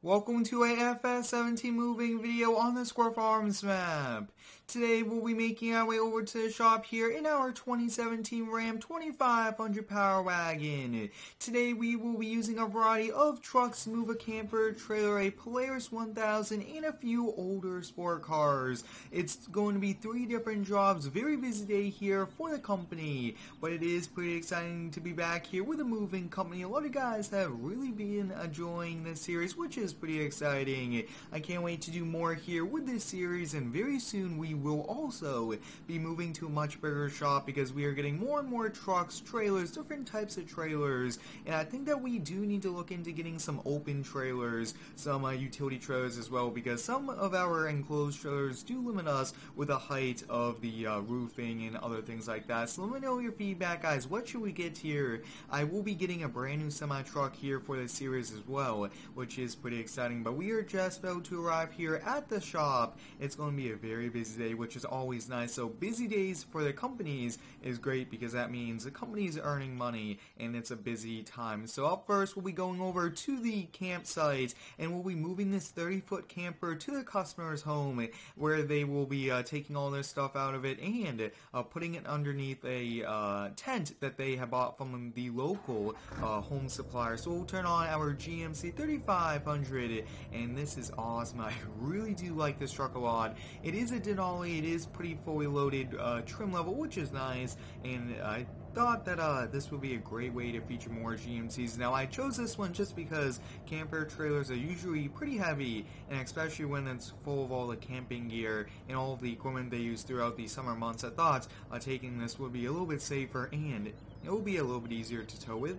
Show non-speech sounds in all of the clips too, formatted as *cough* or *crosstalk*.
Welcome to a FS17 moving video on the Square Farms map. Today we'll be making our way over to the shop here in our 2017 Ram 2500 Power Wagon. Today we will be using a variety of trucks move a camper, trailer, a Polaris 1000, and a few older sport cars. It's going to be three different jobs, very busy day here for the company, but it is pretty exciting to be back here with a moving company. A lot of guys have really been enjoying this series, which is pretty exciting. I can't wait to do more here with this series and very soon we will also be moving to a much bigger shop because we are getting more and more trucks, trailers, different types of trailers and I think that we do need to look into getting some open trailers, some uh, utility trailers as well because some of our enclosed trailers do limit us with the height of the uh, roofing and other things like that. So let me know your feedback guys. What should we get here? I will be getting a brand new semi truck here for this series as well which is pretty exciting, but we are just about to arrive here at the shop. It's going to be a very busy day, which is always nice. So busy days for the companies is great because that means the company's earning money and it's a busy time. So up first, we'll be going over to the campsite and we'll be moving this 30 foot camper to the customer's home where they will be uh, taking all their stuff out of it and uh, putting it underneath a uh, tent that they have bought from the local uh, home supplier. So we'll turn on our GMC 3500 and this is awesome. I *laughs* really do like this truck a lot. It is a Denali, it is pretty fully loaded uh, trim level, which is nice, and I thought that uh, this would be a great way to feature more GMCs. Now, I chose this one just because camper trailers are usually pretty heavy, and especially when it's full of all the camping gear and all the equipment they use throughout the summer months, I thought uh, taking this would be a little bit safer and it will be a little bit easier to tow with.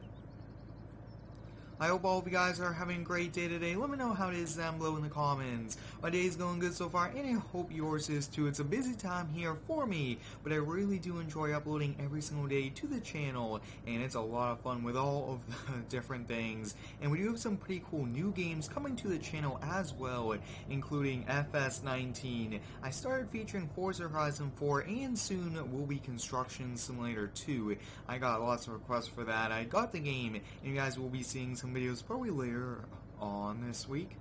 I hope all of you guys are having a great day today. Let me know how it is down below in the comments. My day is going good so far, and I hope yours is too. It's a busy time here for me, but I really do enjoy uploading every single day to the channel, and it's a lot of fun with all of *laughs* the different things. And we do have some pretty cool new games coming to the channel as well, including FS19. I started featuring Forza Horizon 4, and soon will be Construction Simulator 2. I got lots of requests for that. I got the game, and you guys will be seeing some some videos probably later on this week.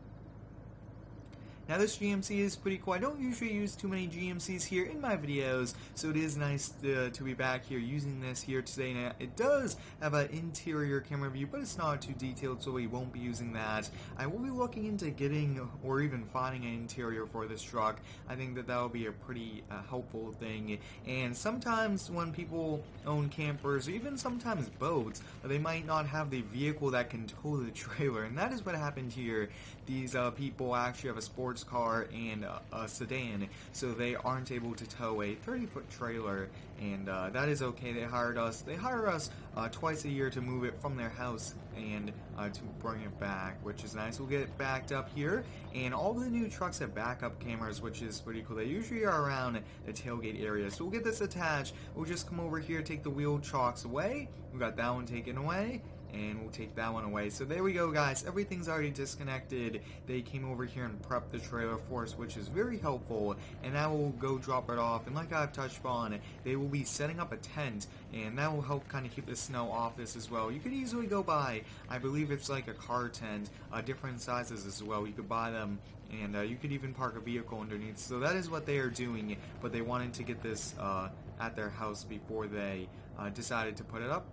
Now this GMC is pretty cool. I don't usually use too many GMCs here in my videos, so it is nice to, to be back here using this here today. Now it does have an interior camera view, but it's not too detailed, so we won't be using that. I will be looking into getting or even finding an interior for this truck. I think that that will be a pretty uh, helpful thing. And sometimes when people own campers, or even sometimes boats, they might not have the vehicle that can tow the *laughs* trailer, and that is what happened here. These uh, people actually have a sports sports car and a, a sedan, so they aren't able to tow a 30-foot trailer, and uh, that is okay. They hired us. They hire us uh, twice a year to move it from their house and uh, to bring it back, which is nice. We'll get it backed up here, and all the new trucks have backup cameras, which is pretty cool. They usually are around the tailgate area, so we'll get this attached. We'll just come over here, take the wheel chocks away. We got that one taken away and we'll take that one away. So there we go guys, everything's already disconnected. They came over here and prepped the trailer for us, which is very helpful, and now we'll go drop it off, and like I've touched on, they will be setting up a tent, and that will help kind of keep the snow off this as well. You could easily go buy, I believe it's like a car tent, uh, different sizes as well, you could buy them, and uh, you could even park a vehicle underneath. So that is what they are doing, but they wanted to get this uh, at their house before they uh, decided to put it up.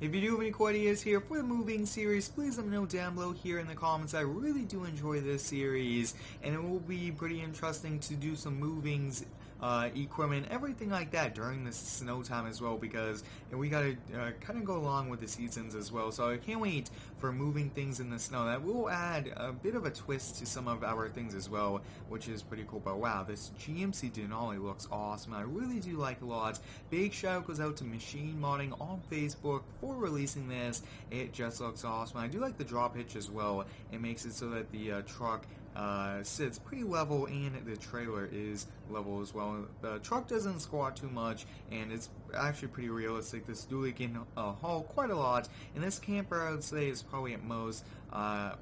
If you do have any ideas here for the moving series, please let me know down below here in the comments. I really do enjoy this series, and it will be pretty interesting to do some movings uh, equipment, everything like that during the snow time as well because we got to uh, kind of go along with the seasons as well. So I can't wait for moving things in the snow. That will add a bit of a twist to some of our things as well, which is pretty cool. But wow, this GMC Denali looks awesome. I really do like a lot. Big shout out goes out to Machine Modding on Facebook for releasing this. It just looks awesome. I do like the drop hitch as well. It makes it so that the uh, truck uh, sits pretty level and the trailer is level as well. The truck doesn't squat too much and it's actually pretty realistic. This dually can uh, haul quite a lot and this camper I would say is probably at most uh,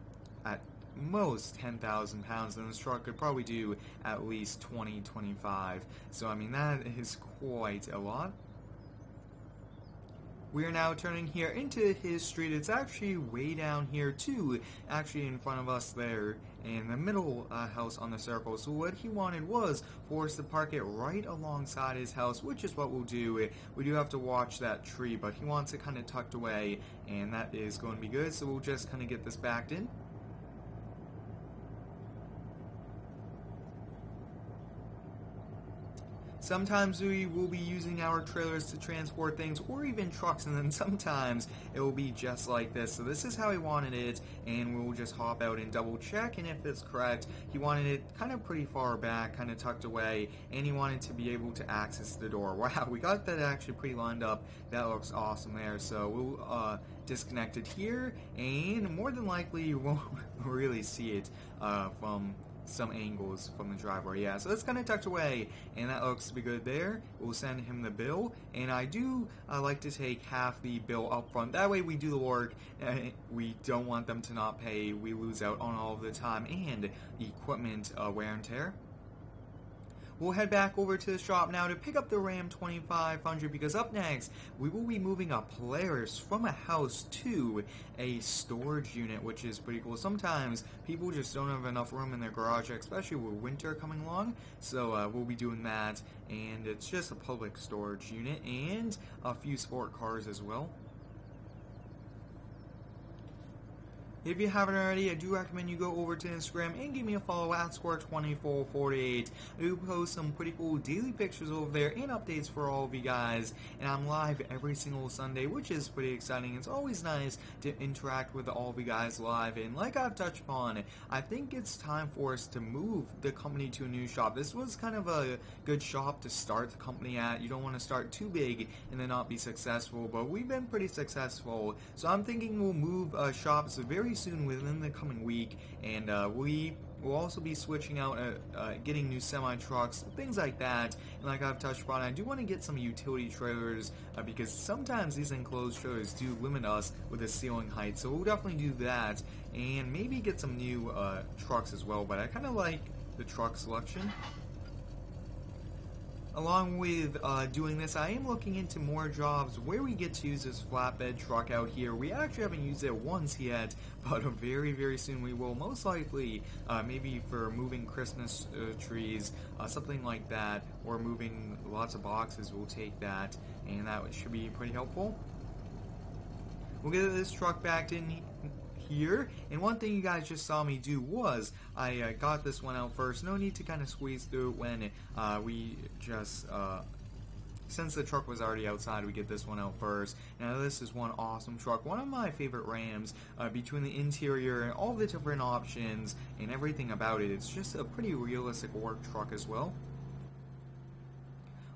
at most 10,000 pounds and this truck could probably do at least 20 25 so I mean that is quite a lot We are now turning here into his street. It's actually way down here too, actually in front of us there in the middle uh, house on the circle. So what he wanted was for us to park it right alongside his house, which is what we'll do. We do have to watch that tree, but he wants it kind of tucked away, and that is going to be good. So we'll just kind of get this backed in. Sometimes we will be using our trailers to transport things or even trucks and then sometimes it will be just like this. So this is how he wanted it and we'll just hop out and double check and if it's correct, he wanted it kind of pretty far back, kind of tucked away and he wanted to be able to access the door. *laughs* Wow, we got that actually pretty lined up. That looks awesome there. So we'll uh, disconnect it here and more than likely *laughs* you won't really see it uh, from some angles from the driveway. Yeah, so that's kind of tucked away, and that looks to be good there. We'll send him the bill, and I do uh, like to take half the bill up front. That way we do the work, and we don't want them to not pay. We lose out on all of the time and equipment uh, wear and tear. We'll head back over to the shop now to pick up the Ram 2500 because up next we will be moving our Polaris from a house to a storage unit which is pretty cool. Sometimes people just don't have enough room in their garage especially with winter coming along so uh, we'll be doing that and it's just a public storage unit and a few sport cars as well. If you haven't already, I do recommend you go over to Instagram and give me a follow at square2448. I do post some pretty cool daily pictures over there and updates for all of you guys. And I'm live every single Sunday, which is pretty exciting. It's always nice to interact with all of you guys live. And like I've touched upon, I think it's time for us to move the company to a new shop. This was kind of a good shop to start the company at. You don't want to start too big and then not be successful, but we've been pretty successful. So I'm thinking we'll move uh, shops very soon within the coming week, and uh, we will also be switching out, uh, uh, getting new semi-trucks, things like that. And like I've touched upon, I do want to get some utility trailers uh, because sometimes these enclosed trailers do limit us with the ceiling height. So we'll definitely do that, and maybe get some new uh, trucks as well. But I kind of like the truck selection. Along with uh, doing this, I am looking into more jobs where we get to use this flatbed truck out here. We actually haven't used it once yet, *laughs* but very, very soon we will. Most likely, uh, maybe for moving Christmas uh, trees, uh, something like that, or moving lots of boxes, we'll take that, and that should be pretty helpful. We'll get this truck backed in here. And one thing you guys just saw me do was I uh, got this one out first. No need to kind of squeeze through it when uh, we just uh, since the truck was already outside, we get this one out first. Now this is one awesome truck, one of my favorite Rams, uh, between the interior and all the different options and everything about it. It's just a pretty realistic work truck as well.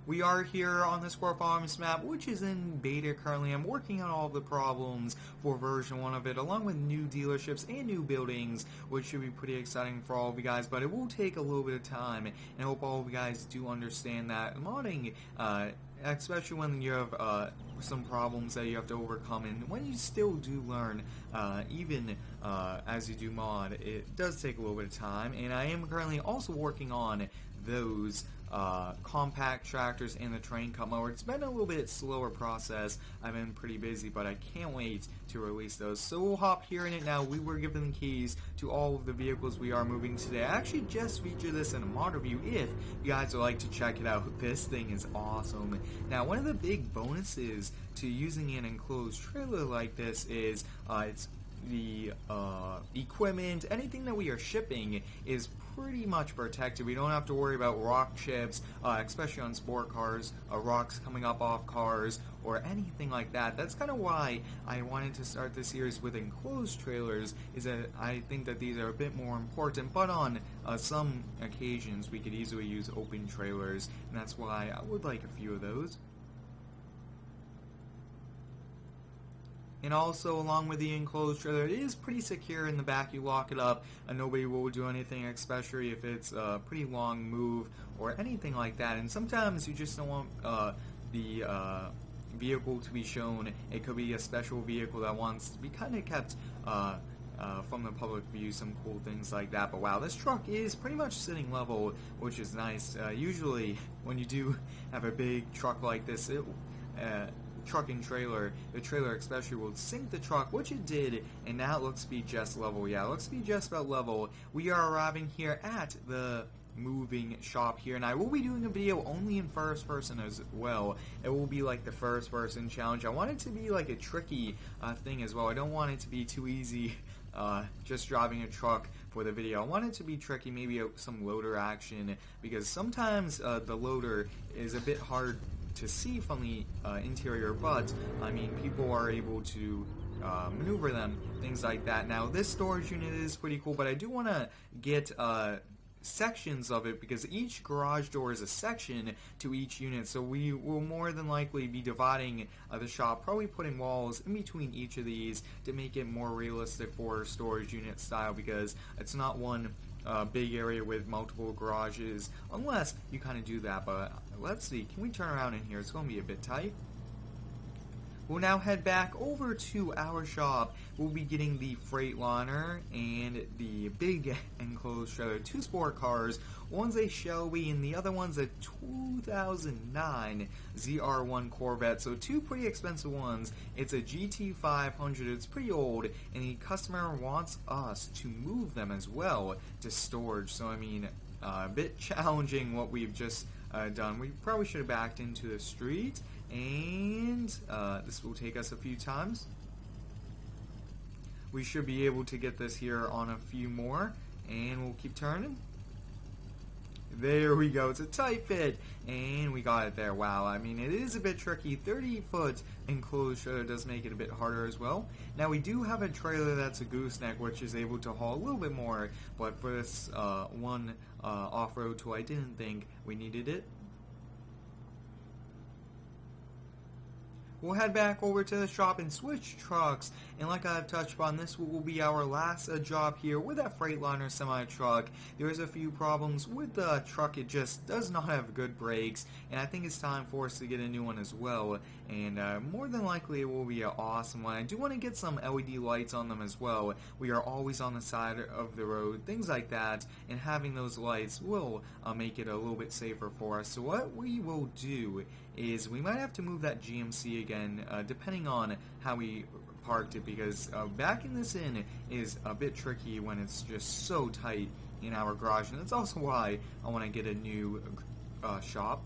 We are here on the Square Farms map, which is in beta currently. I'm working on all the problems for version 1 of it, along with new dealerships and new buildings, which should be pretty exciting for all of you guys, but it will take a little bit of time, and I hope all of you guys do understand that modding, uh, especially when you have uh, some problems that you have to overcome, and when you still do learn, uh, even uh, as you do mod, it does take a little bit of time, and I am currently also working on those uh, compact tractors and the train cut mower. It's been a little bit slower process. I've been pretty busy, but I can't wait to release those. So we'll hop here in it now. We were given the keys to all of the vehicles we are moving today. I actually just featured this in a mod review if you guys would like to check it out. This thing is awesome. Now, one of the big bonuses to using an enclosed trailer like this is uh, it's the uh, equipment, anything that we are shipping is pretty much protected. We don't have to worry about rock chips, uh, especially on sport cars, uh, rocks coming up off cars, or anything like that. That's kind of why I wanted to start this series with enclosed trailers, is that I think that these are a bit more important, but on uh, some occasions we could easily use open trailers, and that's why I would like a few of those. And also, along with the enclosed trailer, it is pretty secure in the back. You lock it up, and nobody will do anything, especially if it's a pretty long move or anything like that. And sometimes you just don't want uh, the uh, vehicle to be shown. It could be a special vehicle that wants to be kind of kept uh, uh, from the public view, some cool things like that. But wow, this truck is pretty much sitting level, which is nice. Uh, usually, when you do *laughs* have a big truck like this, it truck and trailer, the trailer especially will sink the truck, which it did, and now it looks to be just level. Yeah, it looks to be just about level. We are arriving here at the moving shop here and I will be doing a video only in first person as well. It will be like the first person challenge. I want it to be like a tricky uh, thing as well. I don't want it to be too easy uh, just driving a truck for the video. I want it to be tricky, maybe some loader action because sometimes uh, the loader is a bit hard to see from the uh, interior but I mean people are able to uh, maneuver them, things like that. Now, this storage unit is pretty cool, but I do want to get uh, sections of it because each garage door is a section to each unit so we will more than likely be dividing uh, the shop probably putting walls in between each of these to make it more realistic for storage unit style because it's not one uh, big area with multiple garages unless you kind of do that but let's see can we turn around in here? It's going to be a bit tight We'll now head back over to our shop. We'll be getting the Freightliner and the big *laughs* enclosed trailer. Two sport cars. One's a Shelby and the other one's a 2009 ZR1 Corvette. So two pretty expensive ones. It's a GT500. It's pretty old and the customer wants us to move them as well to storage. So I mean, uh, a bit *laughs* challenging what we've just uh, done. We probably should have backed into the street and uh, this will take us a few times. We should be able to get this here on a few more, and we'll keep turning. There we go. It's a tight fit, and we got it there. Wow. I mean, it is a bit tricky. 30 foot enclosed does make it a bit harder as well. Now, we do have a trailer that's a gooseneck, which is able to haul a little bit more, but for this uh, one uh, off-road tool, I didn't think we needed it. We'll head back over to the shop and switch trucks. And like I've touched upon, this will be our last uh, job here with that Freightliner semi-truck. There is a few problems with the truck. It just does not have good brakes. And I think it's time for us to get a new one as well. And uh, more than likely, it will be an awesome one. I do want to get some LED lights on them as well. We are always on the side of the road, things like that. And having those lights will uh, make it a little bit safer for us. So what we will do is we might have to move that GMC again, uh, depending on how we parked it, because uh, backing this in is a bit tricky when it's just so tight in our garage, and that's also why I want to get a new uh, shop.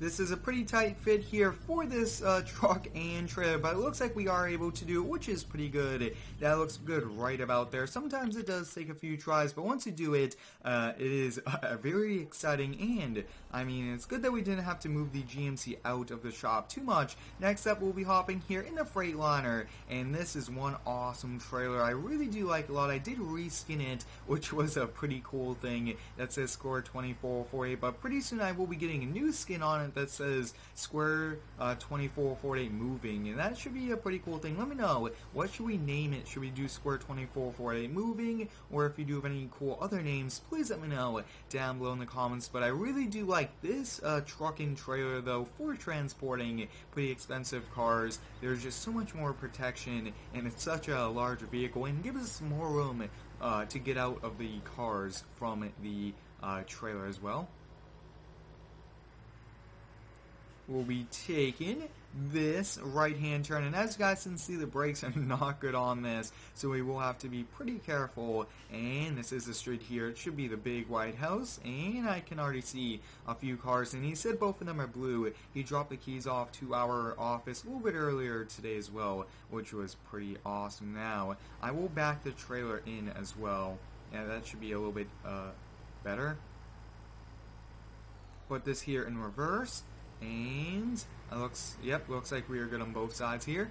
This is a pretty tight fit here for this uh, *laughs* truck and trailer, but it looks like we are able to do it, which is pretty good. That looks good right about there. Sometimes it does take a few tries, but once you do it, uh, it is *laughs* uh, very exciting, and I mean, it's good that we didn't have to move the GMC out of the shop too much. Next up, we'll be hopping here in the Freightliner, and this is one awesome trailer I really do like a lot. I did reskin it, *laughs* which was a pretty cool thing that says Square 2448, but pretty soon I will be getting a new skin on it that says Square uh, 2448 moving, and that should be a pretty cool thing. Let me know, what should we name it? Should we do Square 2448 moving, or if you do have any cool other names, please let me know down below in the comments. But I really do like this uh, and trailer, though, for transporting pretty expensive cars. There's just so much more protection, and it's such a large vehicle, and gives us more room uh, to get out of the cars from the uh, trailer as well will be taking this right hand turn. And as you guys can see the brakes are *laughs* not good on this. So we will have to be pretty careful. And this is the street here. It should be the big white house. And I can already see a few cars. And he said both of them are blue. He dropped the keys off to our office a little bit earlier today as well which was pretty awesome. Now I will back the trailer in as well. Yeah that should be a little bit uh, better. Put this here in reverse and it looks, yep, looks like we are good on both sides here.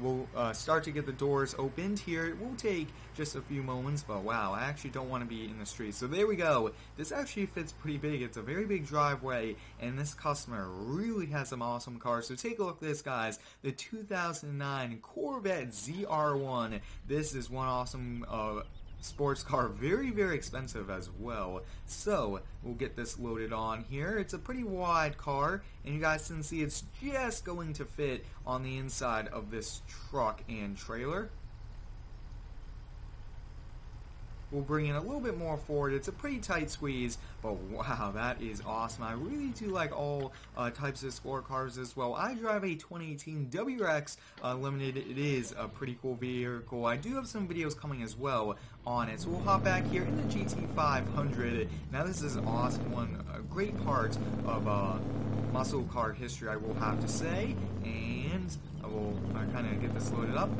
We'll uh, start to get the doors opened here. It will take just a few moments, but wow, I actually don't want to be in the street. So there we go. This actually fits pretty big. It's a very big driveway, and this customer really has some awesome cars. So take a look at this, guys. The 2009 Corvette ZR1. This is one awesome uh, sports car very very expensive as well. So we'll get this loaded on here. It's a pretty wide car and you guys can see it's just going to fit on the inside of this truck and trailer will bring in a little bit more forward. It's a pretty tight squeeze, but wow, that is awesome. I really do like all uh, types of sport cars as well. I drive a 2018 WRX uh, Limited. It is a pretty cool vehicle. I do have some videos coming as well on it. So we'll hop back here in the GT500. Now this is an awesome one, a great part of uh, muscle car history, I will have to say. And I will kind of get this loaded up.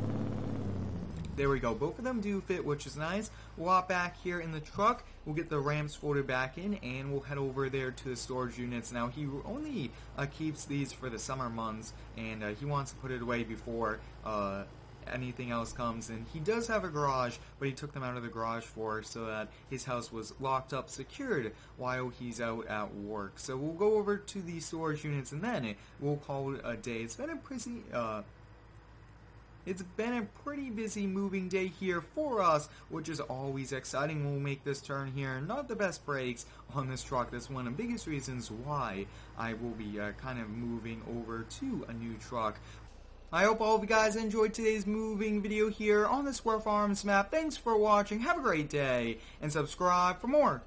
There we go. Both of them do fit, which is nice. We'll hop back here in the truck. We'll get the ramps folded back in, and we'll head over there to the storage units. Now, he only uh, keeps these for the summer months, and uh, he wants to put it away before uh, anything else comes. And he does have a garage, but he took them out of the garage for so that his house was locked up, secured while he's out at work. So we'll go over to the storage units, and then we'll call it a day. It's been a pretty uh, it's been a pretty busy moving day here for us, which is always exciting when we make this turn here. Not the best brakes on this truck. That's one of the biggest reasons why I will be uh, kind of moving over to a new truck. I hope all of you guys enjoyed today's moving video here on the Square Farms map. Thanks for watching. Have a great day, and subscribe for more.